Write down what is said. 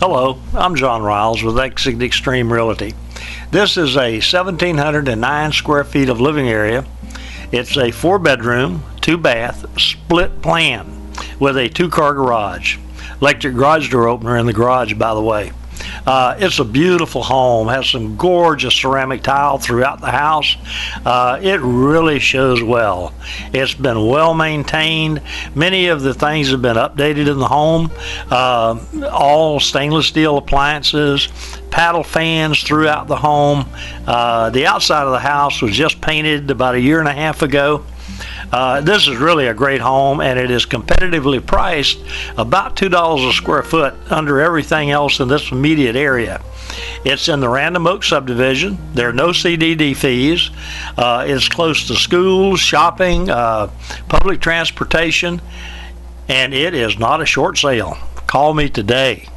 Hello, I'm John Ryals with Exit Extreme Realty. This is a 1,709 square feet of living area. It's a four bedroom, two bath, split plan with a two car garage. Electric garage door opener in the garage, by the way. Uh, it's a beautiful home, has some gorgeous ceramic tile throughout the house. Uh, it really shows well. It's been well maintained. Many of the things have been updated in the home. Uh, all stainless steel appliances, paddle fans throughout the home. Uh, the outside of the house was just painted about a year and a half ago. Uh, this is really a great home and it is competitively priced about $2 a square foot under everything else in this immediate area. It's in the Random Oak subdivision. There are no CDD fees. Uh, it's close to schools, shopping, uh, public transportation, and it is not a short sale. Call me today.